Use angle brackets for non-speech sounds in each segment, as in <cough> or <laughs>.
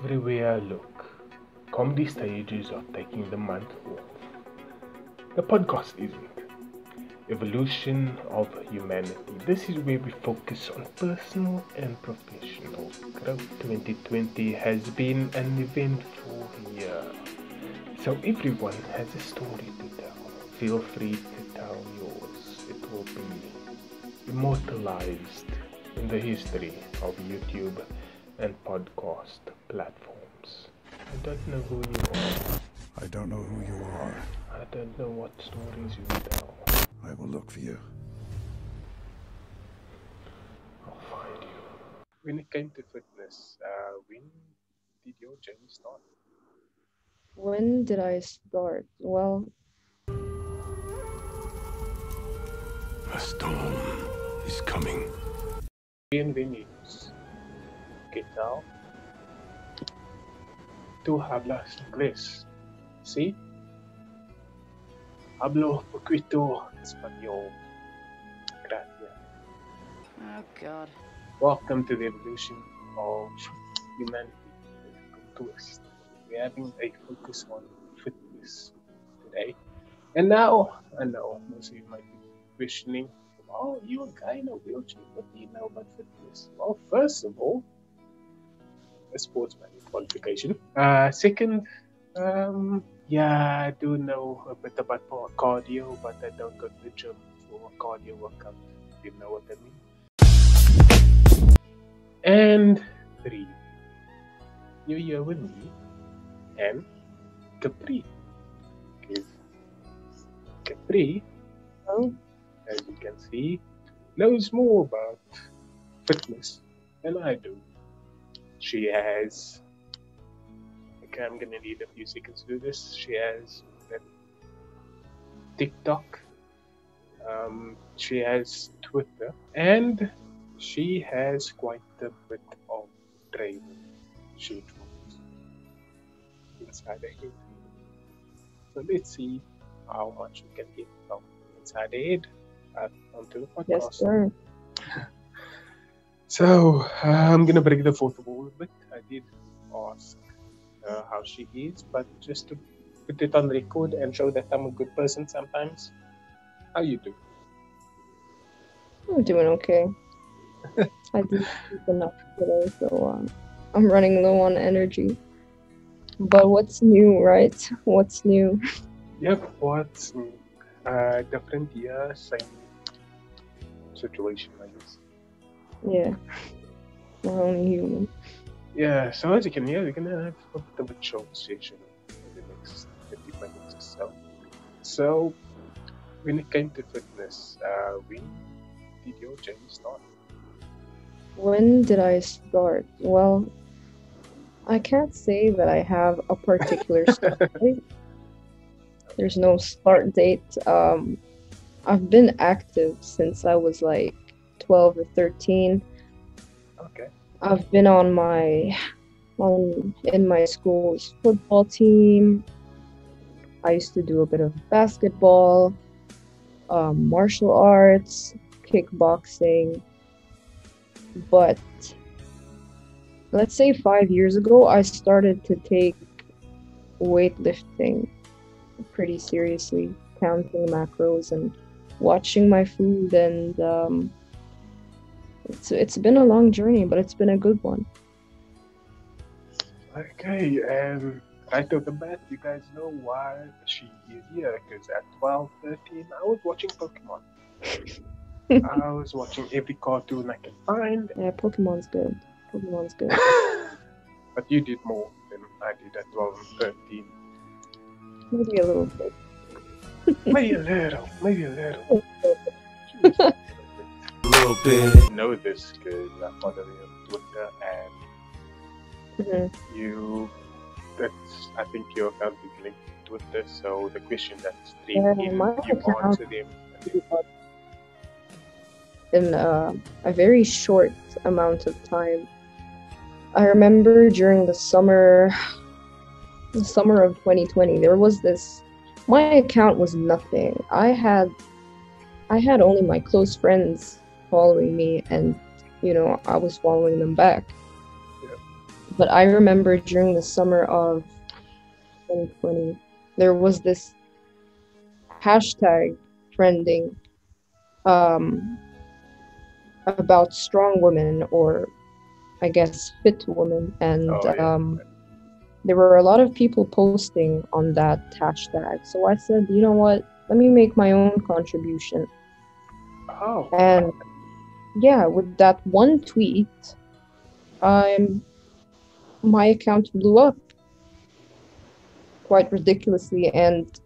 Everywhere I look, comedy stages are taking the month off. The podcast isn't. Evolution of humanity. This is where we focus on personal and professional growth. 2020 has been an eventful year. So everyone has a story to tell. Feel free to tell yours. It will be immortalized in the history of YouTube and podcast platforms. I don't know who you are. I don't know who you are. I don't know what stories you tell. I will look for you. I'll find you. When it came to fitness, uh, when did your journey start? When did I start? Well, A storm is coming. Bienvenidos. ¿Qué tal? Tú hablas inglés, ¿sí? Hablo poquito español. Gracias. Oh God. Welcome to the evolution of humanity. We're having a focus on fitness today. And now, I know most of you might be questioning, oh, you're a guy in a wheelchair. What do you know about fitness? Well, first of all, a sportsman qualification. Uh, second, um, yeah, I do know a bit about cardio, but I don't go to the gym for a cardio workout. You know what I mean? And three, New Year with me and Capri. Capri, oh, as you can see, knows more about fitness than I do. She has. Okay, I'm gonna need a few seconds to do this. She has TikTok. Um, she has Twitter, and she has quite a bit of training she draws inside her head. So let's see how much we can get from inside her head uh, onto the podcast. yes, sir. So uh, I'm gonna break the fourth wall a bit. I did ask uh, how she is, but just to put it on record and show that I'm a good person sometimes. How you do? I'm doing okay. <laughs> I sleep enough today, so uh, I'm running low on energy. But what's new, right? What's new? Yep. What's new? Uh, different year, same situation, I guess. Yeah, we're only human. Yeah. So as you can hear, we're gonna have a bit of a short session in the next 50 minutes or so. So when it came to fitness, uh, when did your journey start? When did I start? Well, I can't say that I have a particular <laughs> start date. There's no start date. Um, I've been active since I was like 12 or 13. Okay. I've been on my on in my school's football team. I used to do a bit of basketball, um, martial arts, kickboxing. But let's say five years ago, I started to take weightlifting pretty seriously, counting macros and watching my food and um, it's it's been a long journey, but it's been a good one. Okay, and right off the bat, you guys know why she is here. Because at 12, 13, I was watching Pokemon. <laughs> I was watching every cartoon I could find. Yeah, Pokemon's good. Pokemon's good. <laughs> but you did more than I did at 12 and 13. Maybe a little bit. Maybe a little, maybe a little. <laughs> A little bit. I know this because I follow you on Twitter and Mhm. you that's I think your account is linked to Twitter, so the question that's Yeah, streamed in, you account- answer them. In uh, a very short amount of time. I remember during the summer, the summer of 2020, there was this. My account was nothing. I had, I had only my close friends following me, and you know I was following them back. Yeah. but I remember during the summer of 2020, there was this hashtag trending um, about strong women or I guess fit women, and Oh, yeah. um, there were a lot of people posting on that hashtag. So I said, you know what? Let me make my own contribution. Oh, And yeah, with that one tweet, I'm my account blew up quite ridiculously, and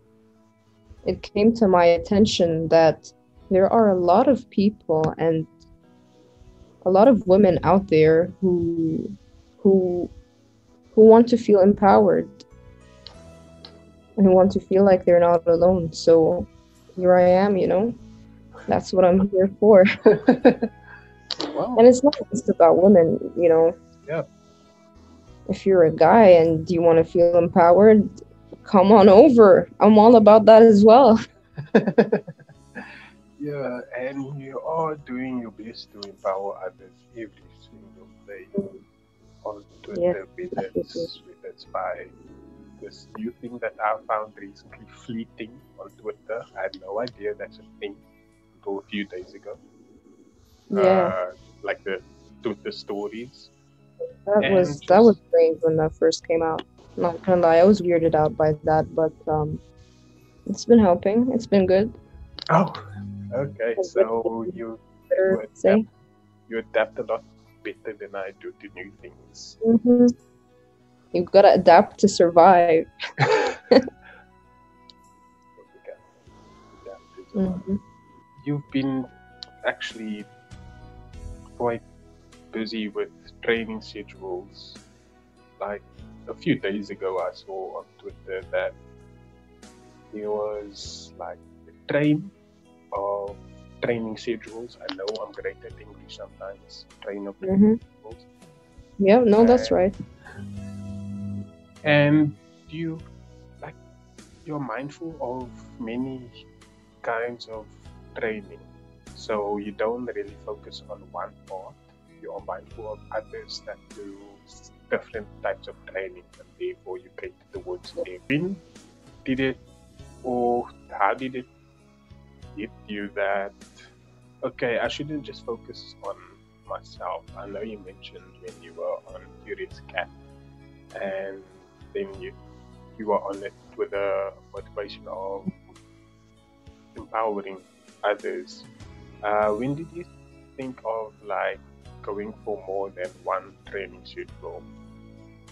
it came to my attention that there are a lot of people and a lot of women out there who who who want to feel empowered and who want to feel like they're not alone. So here I am, you know. That's what I'm here for. <laughs> wow. And it's not just about women, you know. Yeah. If you're a guy and you want to feel empowered, come on over. I'm all about that as well. <laughs> <laughs> yeah, and you are all doing your best to empower others every single day on Twitter, whether it's by this new thing that I found recently, fleeting on Twitter. I had no idea that's a thing until a few days ago. Yeah, Uh, like the Twitter stories. that and was just- that was strange when that first came out. Not gonna lie, I was weirded out by that, but um, it's been helping. It's been good. Oh, okay. So you Good, say. you adapt a lot better than I do to new things. hmm You've got to adapt to survive. <laughs> <laughs> Okay. You've been actually quite busy with training schedules. Like a few days ago, I saw on Twitter that there was like a train of training schedules. I know I'm great at English sometimes. Train of hmm schedules. Yeah, no, that's Uh, right. And do you like you're mindful of many kinds of training. So you don't really focus on one part. You are mindful of others that do different types of training and therefore you cater towards them. When did it or how did it hit you that okay, I shouldn't just focus on myself. I know you mentioned when you were on Curious Cat and then you you were on it with a motivation of empowering others. Uh, when did you think of like going for more than one training schedule?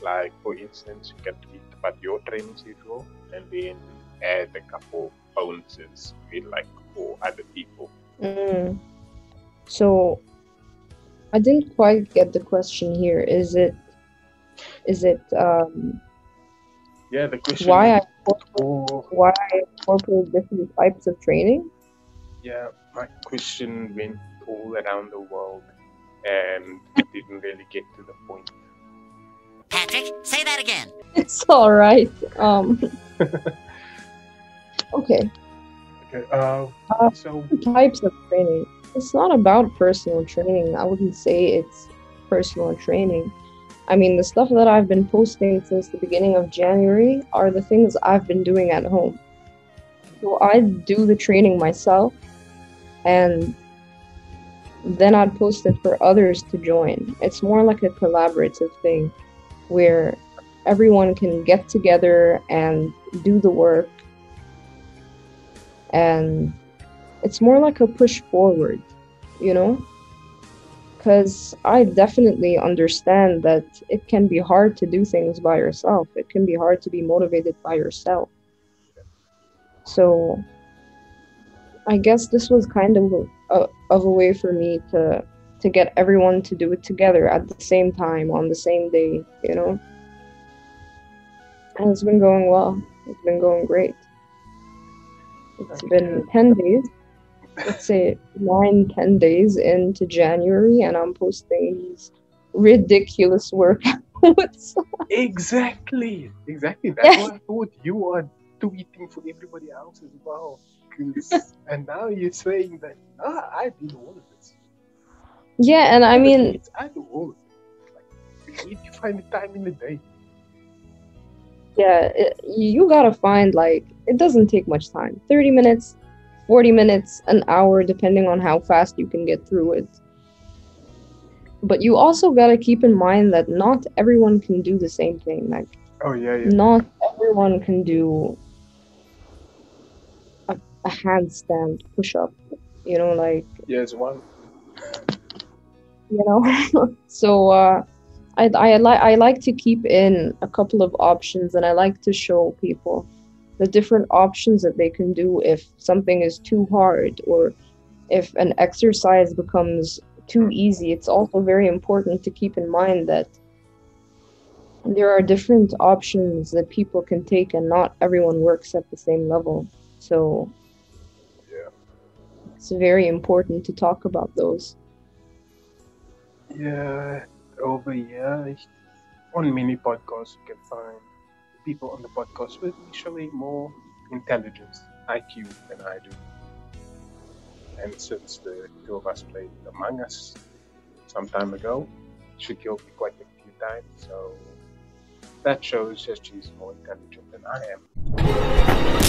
Like for instance, you can tweet about your training schedule and then add a couple bonuses with like for other people. Mm. So I didn't quite get the question here. Is it is it um Yeah, the question why I why I incorporate different types of training? Yeah, my question went all around the world and <laughs> it didn't really get to the point. Patrick, say that again. It's all right. Um <laughs> Okay, Okay, uh, Uh, so types of training. It's not about personal training. I wouldn't say it's personal training. I mean, the stuff that I've been posting since the beginning of January are the things I've been doing at home. So I do the training myself and then I'd post it for others to join. It's more like a collaborative thing where everyone can get together and do the work and it's more like a push forward, you know? Because I definitely understand that it can be hard to do things by yourself, it can be hard to be motivated by yourself. So I guess this was kind of a, of a way for me to to get everyone to do it together at the same time on the same day, you know? And it's been going well. It's been going great. It's been 10 days let's say nine, ten days into January, and I'm posting these ridiculous workouts. <laughs> exactly, exactly. That's Yeah. what I thought you are tweeting for everybody else as well. <laughs> and now you're saying that ah, I did all of this. yeah, and I mean, I do all of it. Like, you find the time in the day? Yeah, it, you gotta find like it doesn't take much time. Thirty minutes, forty minutes, an hour, depending on how fast you can get through it. But you also gotta keep in mind that not everyone can do the same thing. Like Oh yeah, yeah. not everyone can do a, handstand push up. You know, like Yeah, it's one. you know <laughs> so uh i i like i like to keep in a couple of options and i like to show people the different options that they can do if something is too hard or if an exercise becomes too easy it's also very important to keep in mind that there are different options that people can take and not everyone works at the same level so. It's very important to talk about those Yeah, over here on many podcasts you can find people on the podcast with usually more intelligence, IQ than I do. And since the two of us played Among Us some time ago, she killed me quite a few times, so that shows that she's more intelligent than I am.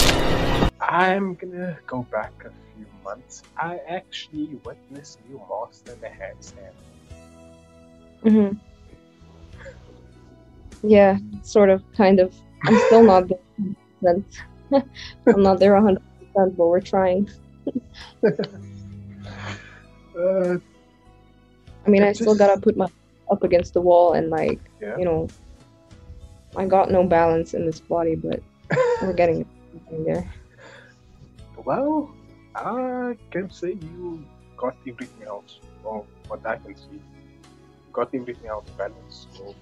I'm gonna go back a few months. I actually witnessed you master the handstand. hmm Yeah, sort of, kind of. I'm still not there <laughs> I'm not there 100%, but we're trying. Uh, <laughs> I mean, I still just- gotta put my up against the wall and, like, yeah. you know, I got no balance in this body, but we're getting <laughs> there. Well, I can say you got everything else, or what I can see. Got everything else balanced, so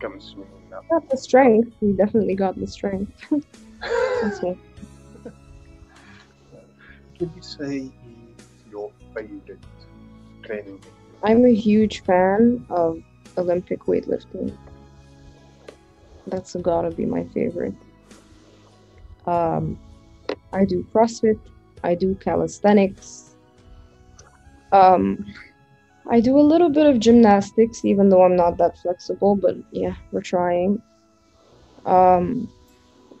comes soon enough. Got the strength. We definitely got the strength. <laughs> That's one. <laughs> Can you say is your favorite training? I'm a huge fan of Olympic weightlifting. That's gotta be my favorite. Um, I do CrossFit. I do calisthenics. Um, I do a little bit of gymnastics, even though I'm not that flexible. But yeah, we're trying. Um,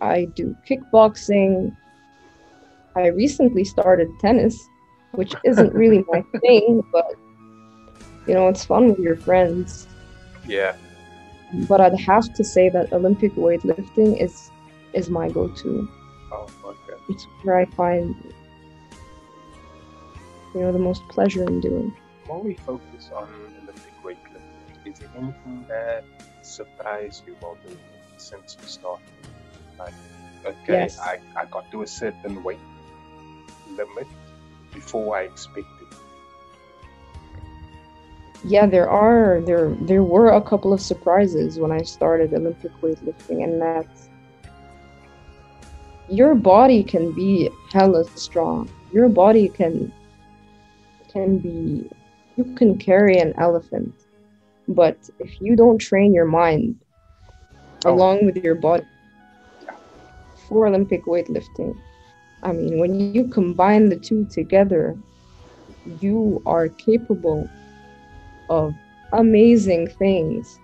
I do kickboxing. I recently started tennis, which isn't really my <laughs> thing, but you know, it's fun with your friends. Yeah, But I'd have to say that Olympic weightlifting is is my go-to. oh. It's where I find you know the most pleasure in doing. While we focus on Olympic weightlifting, is there anything that surprised you while doing it since you started? Like, okay, Yes. I, I got to a certain weight limit before I expected. Yeah, there are there there were a couple of surprises when I started Olympic weightlifting, and that's your body can be hella strong. Your body can can be you can carry an elephant, but if you don't train your mind Oh. along with your body for Olympic weightlifting, I mean, when you combine the two together, you are capable of amazing things.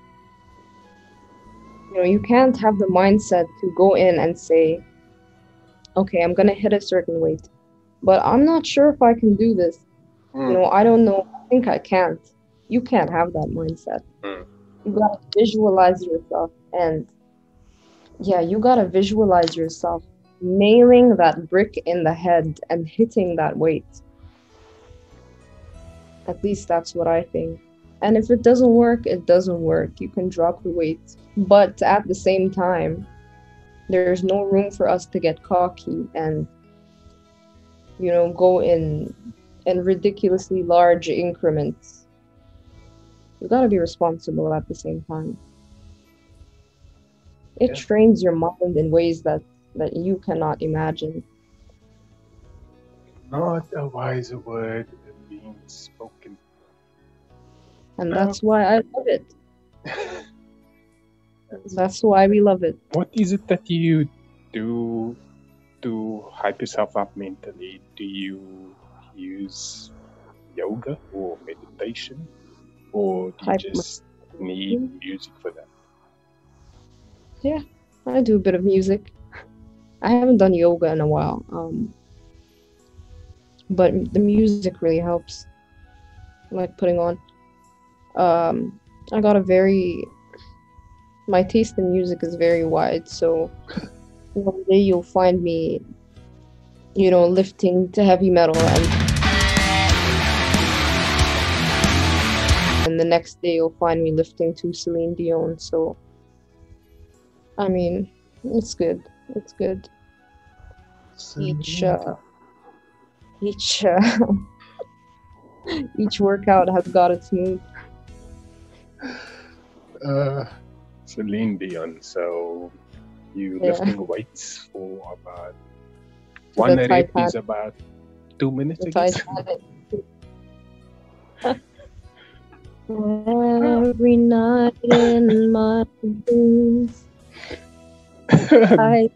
You know, you can't have the mindset to go in and say, okay, I'm going to hit a certain weight, but I'm not sure if I can do this. You know, I don't know. I think I can't. You can't have that mindset. Mm. You got to visualize yourself. And yeah, you got to visualize yourself nailing that brick in the head and hitting that weight. At least that's what I think. And if it doesn't work, it doesn't work. You can drop the weight. But at the same time, there's no room for us to get cocky and, you know, go in in ridiculously large increments. You gotta be responsible at the same time. It Yeah. trains your mind in ways that that you cannot imagine. Not a wiser word being spoken. And that's why I love it. <laughs> That's why we love it. what is it that you do to hype yourself up mentally? Do you use yoga or meditation? Or do you Hype just need Mm. music for that. Yeah, I do a bit of music. I haven't done yoga in a while. Um, but the music really helps. Like putting on. Um, I got a very my taste in music is very wide, so one day you'll find me, you know, lifting to heavy metal and and the next day you'll find me lifting to Celine Dion. So I mean, it's good. It's good. Each uh, each uh, <laughs> each workout has got its move. Uh, Celine Dion. So you Yeah. lifting weights for about <laughs> one The rep is about two minutes. The I guess. Titanic. <laughs> Every night in my dreams,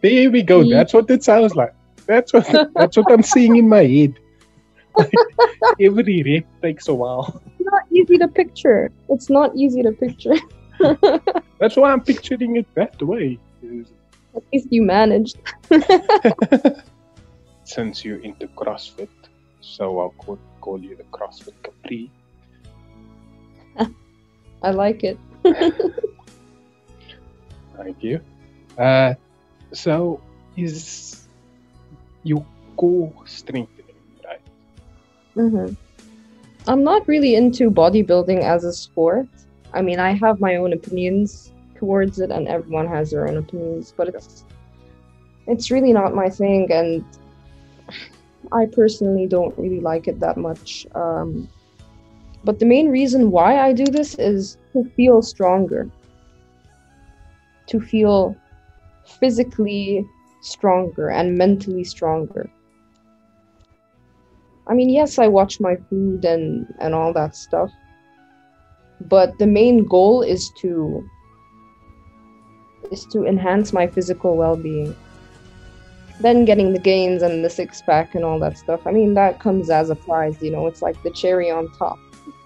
there we go. That's what it sounds like. That's what that's what I'm seeing in my head. <laughs> Every rep takes a while. it's not easy to picture. It's not easy to picture. <laughs> That's why I'm picturing it that way. At least you managed. <laughs> Since you're into CrossFit, so I'll call, call you the CrossFit Capri. <laughs> I like it. Thank you. Uh, so is your core strengthening, right? hmm I'm not really into bodybuilding as a sport. I mean, I have my own opinions towards it, and everyone has their own opinions, but it's it's really not my thing, and I personally don't really like it that much. Um, but the main reason why I do this is to feel stronger, to feel physically stronger and mentally stronger. I mean, yes, I watch my food and and all that stuff, but the main goal is to is to enhance my physical well-being. Then getting the gains and the six pack and all that stuff. I mean, that comes as a prize, you know. It's like the cherry on top.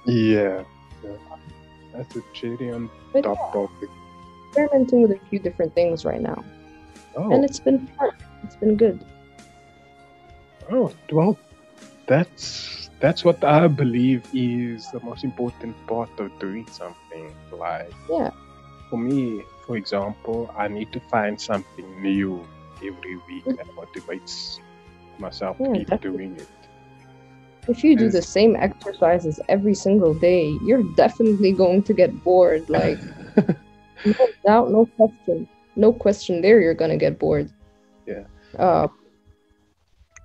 Yeah. That's a cherry on But top of it. experimenting with a few different things right now, Oh, and it's been fun. It's been good. oh, well, that's that's what I believe is the most important part of doing something. Like, Yeah. for me, for example, I need to find something new every week that motivates myself Yeah, to keep definitely. doing it. If you do the same exercises every single day, you're definitely going to get bored. Like, <laughs> no doubt, no question, no question. There, you're gonna get bored. Yeah. Uh,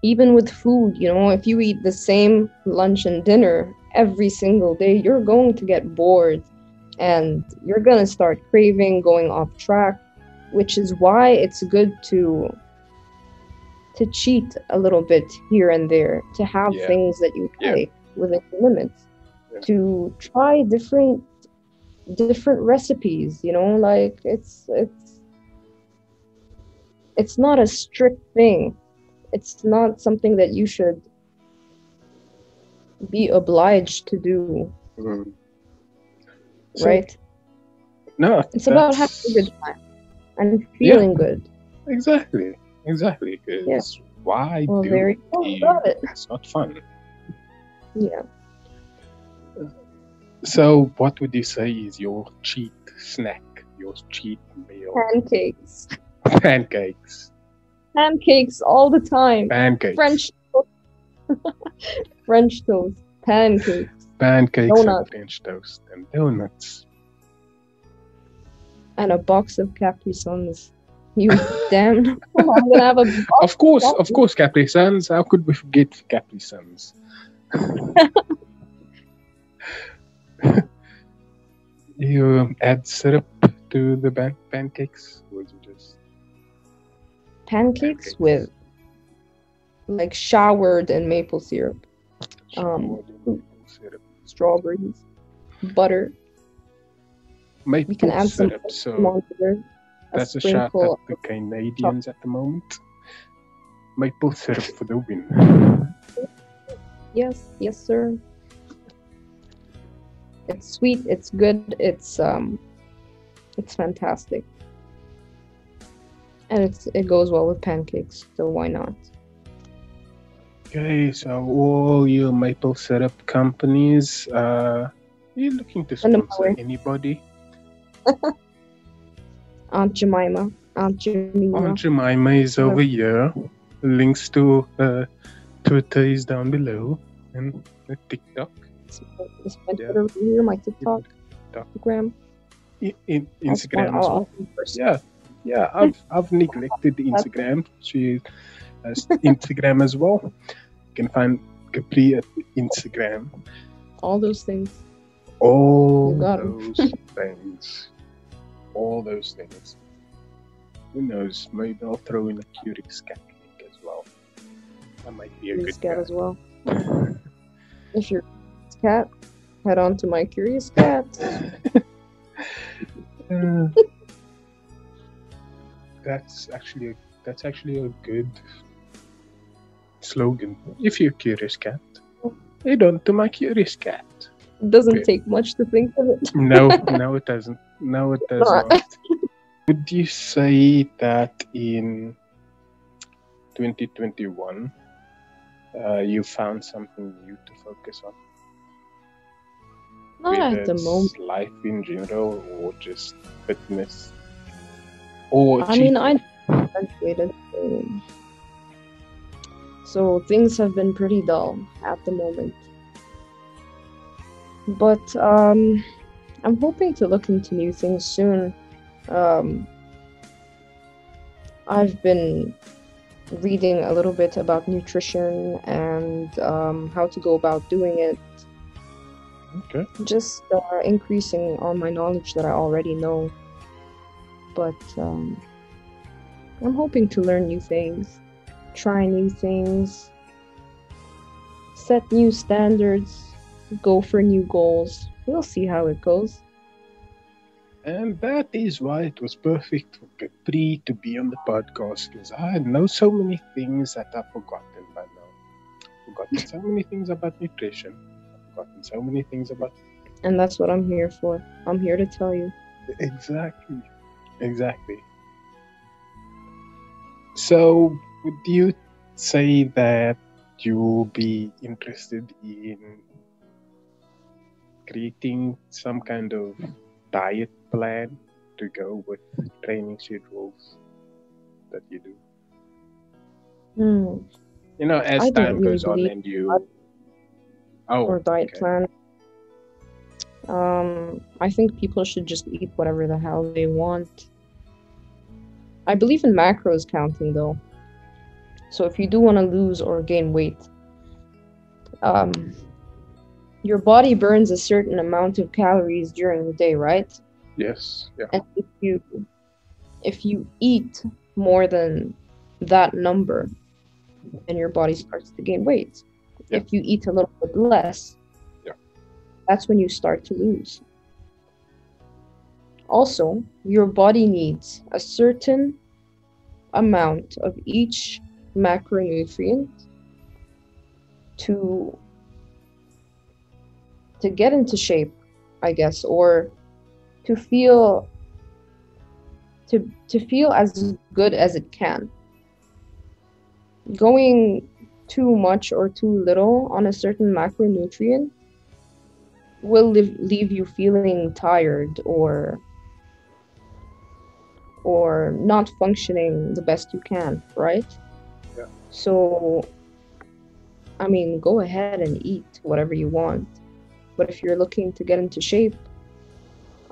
even with food, you know, if you eat the same lunch and dinner every single day, you're going to get bored, and you're gonna start craving, going off track. Which is why it's good to to cheat a little bit here and there, to have Yeah. things that you Yeah. like within your limits, Yeah. to try different different recipes. You know, like it's it's it's not a strict thing. It's not something that you should be obliged to do, Mm. So, right? No, It's about having a good time and feeling good. Exactly, exactly. 'cause why Well, do there you go. it? Got it. It's not fun. Yeah. So, what would you say is your cheat snack, your cheat meal? Pancakes. <laughs> Pancakes. Pancakes all the time. Pancakes. French toast. <laughs> French toast. Pancakes. Pancakes Donuts. and French toast and donuts. And a box of Capri Suns. You <laughs> damn. I'm gonna have a box. Of course, of Capri. course, Capri Suns. How could we forget Capri Suns? <laughs> you add syrup to the pan- pancakes? Pancakes with like showered in maple syrup, Um, maple syrup? strawberries, butter. Maple We can add some syrup, so there. A that's a shot at the Canadians at the moment. Maple syrup for the win. <laughs> Yes, yes, sir. It's sweet. It's good. It's um, it's fantastic, and it's it goes well with pancakes. So why not? Okay, so all your maple syrup companies, uh, you looking to sponsor anybody? <laughs> Aunt Jemima, Aunt Jemima. Aunt Jemima is over here. Links to uh, Twitter is down below, and TikTok. It's my- it's my Yeah. Over here, my TikTok, TikTok. Instagram. I- in, Instagram as well. Yeah, yeah. I've I've neglected the Instagram. She has Instagram as well. You can find Capri at Instagram. All those things. All those <laughs> things. All those things. Who knows? Maybe I'll throw in a Curious Cat link as well. That might be a Curious good cat guy. as well. <laughs> If you're a cat, head on to my Curious Cat. <laughs> Uh, that's actually a, that's actually a good slogan. If you're curious cat, on to my curious cat. It doesn't Okay. take much to think of it. No, <laughs> no, it doesn't. No, it does Not. not. Would you say that in 2021 uh, you found something new to focus on? Not Whether at the moment. Life in general, or just fitness, or I mean, I graduated, so, so things have been pretty dull at the moment. But um, I'm hoping to look into new things soon. Um, I've been reading a little bit about nutrition and um, how to go about doing it, Okay. just uh, increasing on my knowledge that I already know. But um, I'm hoping to learn new things, try new things, set new standards, go for new goals. We'll see how it goes. And that is why it was perfect for Capri to be on the podcast because I know so many things that I've forgotten by now. Forgotten so many things about nutrition. I've forgotten so many things about And that's what I'm here for. I'm here to tell you. exactly, exactly. So, would you say that you'll be interested in creating some kind of diet plan to go with training schedules that you do? Hmm. You know, as I time really goes on and you. Oh, or diet okay. plan. Um, I think people should just eat whatever the hell they want. I believe in macros counting though. So if you do want to lose or gain weight, um, your body burns a certain amount of calories during the day, right? Yes, yeah. And if you if you eat more than that number, then your body starts to gain weight. Yeah. If you eat a little bit less, Yeah. that's when you start to lose. Also, your body needs a certain amount of each macronutrient to to get into shape, I guess, or to feel to to feel as good as it can. Going too much or too little on a certain macronutrient will leave, leave you feeling tired or or not functioning the best you can, right? Yeah. So I mean, go ahead and eat whatever you want. But if you're looking to get into shape,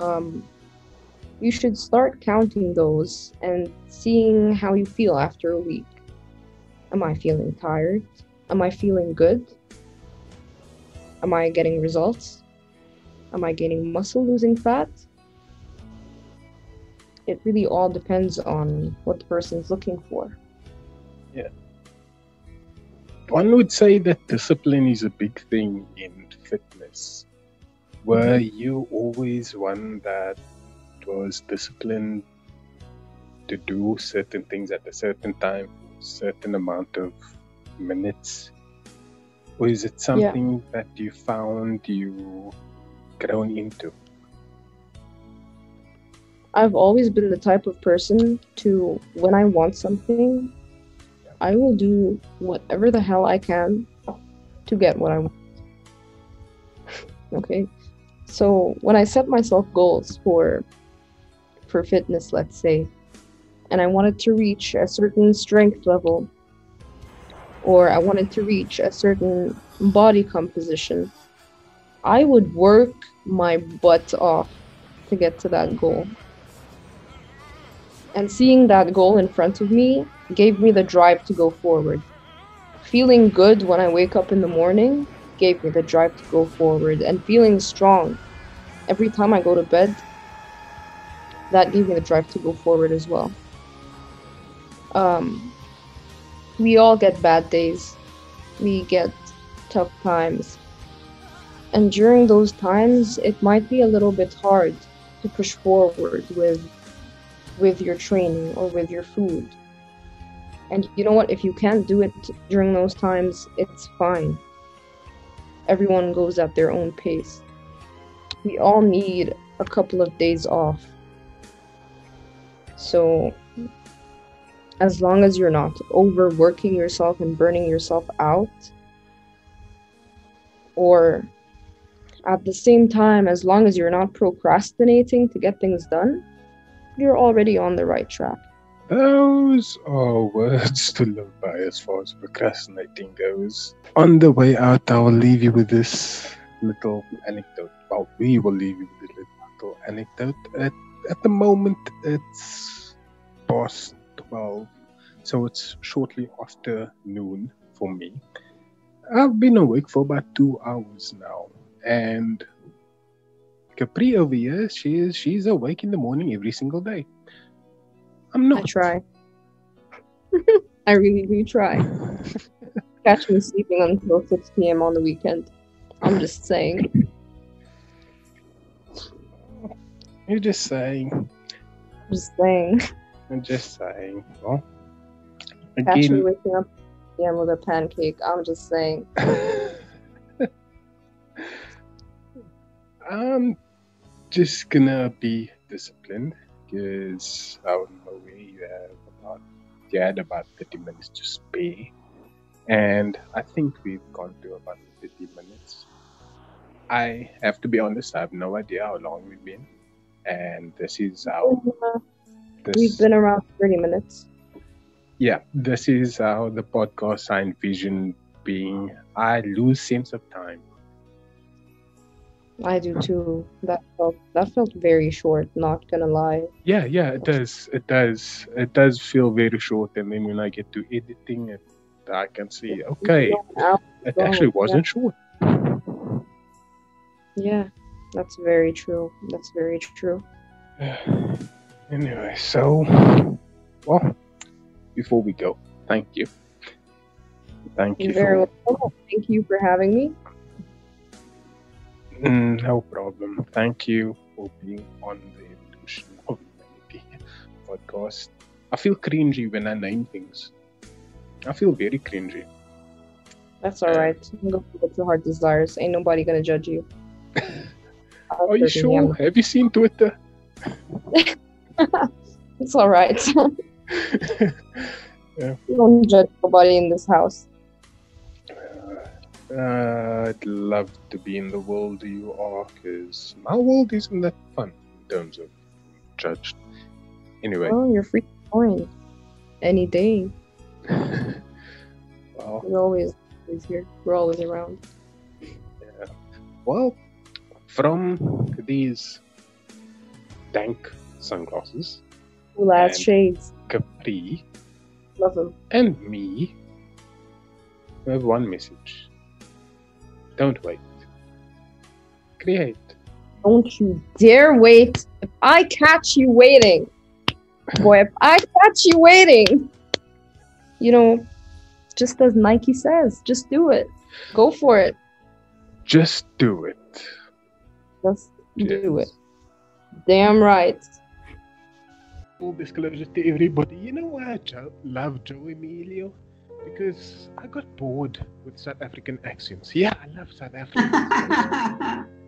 um, you should start counting those and seeing how you feel after a week. Am I feeling tired? Am I feeling good? Am I getting results? Am I gaining muscle, losing fat? It really all depends on what the person's looking for. Yeah. One would say that discipline is a big thing in fitness. Were mm-hmm. you always one that was disciplined to do certain things at a certain time, certain amount of minutes? Or is it something that you found you grown into? I've always been the type of person to, when I want something, I will do whatever the hell I can to get what I want. okay? So when I set myself goals for for fitness, let's say, and I wanted to reach a certain strength level or I wanted to reach a certain body composition, I would work my butt off to get to that goal. And seeing that goal in front of me gave me the drive to go forward. Feeling good when I wake up in the morning gave me the drive to go forward. And feeling strong every time I go to bed, that gave me the drive to go forward as well. Um, we all get bad days, we get tough times. And during those times, it might be a little bit hard to push forward with with your training or with your food. And you know what? If you can't do it during those times, it's fine. Everyone goes at their own pace. We all need a couple of days off. So, as long as you're not overworking yourself and burning yourself out, or at the same time, as long as you're not procrastinating to get things done, you're already on the right track. Those are <laughs> words to live by as far as procrastinating goes. On the way out, I will leave you with this little anecdote. Well, we will leave you with a little anecdote. At, at the moment, it's past 12, so it's shortly after noon for me. I've been awake for about two hours now, and Capri over here, she is she's awake in the morning every single day. I'm not. I try. <laughs> I really do try. <laughs> Catch me sleeping until 6 p.m. on the weekend. I'm just saying. You're just saying. I'm Just saying. I'm just saying. Well, Catch me waking up p.m. with a pancake. I'm just saying. I'm <laughs> um, just gonna be disciplined because out of nowhere you have about you had about 30 minutes to spare, and I think we've gone to about 30 minutes. I have to be honest, I have no idea how long we've been, and this is how this We've been around 30 minutes. yeah, this is how the podcast I envision being. I lose sense of time. I do too. That felt that felt very short. Not gonna lie. Yeah, yeah, it does. It does. It does feel very short, and then when I get to editing it, I can see okay, it actually wasn't short. Yeah, that's very true. That's very true. <sighs> anyway, so well, before we go, thank you, thank you You're very for welcome. Thank you for having me. Mm, no problem. Thank you for being on the Evolution of Humanity podcast. I feel cringy when I name things. I feel very cringy. That's all right. Go with your heart desires. Ain't nobody gonna judge you. <laughs> Are you sure? Have you seen Twitter? <laughs> It's all right. <laughs> yeah. we don't judge nobody in this house. Uh, I'd love to be in the world you are, because my world isn't that fun in terms of judged. Anyway, Oh, you're free to join any day. <laughs> well, We're always, always here. We're always around. well, from these dank sunglasses, Last shades. Capri, Love them. and me, we have one message. Don't wait. Create. Don't you dare wait. If I catch you waiting, boy, if I catch you waiting, you know, just as Nike says, just do it. Go for it. Just do it. Just do Yes. it. Damn right. Full disclosure to everybody, you know why I love Joe Emilio? Because I got bored with South African accents. Yeah, I love South African <laughs> accents.